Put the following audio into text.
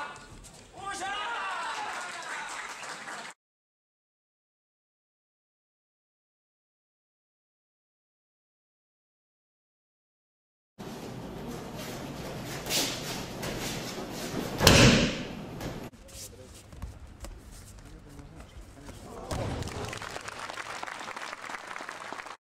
out.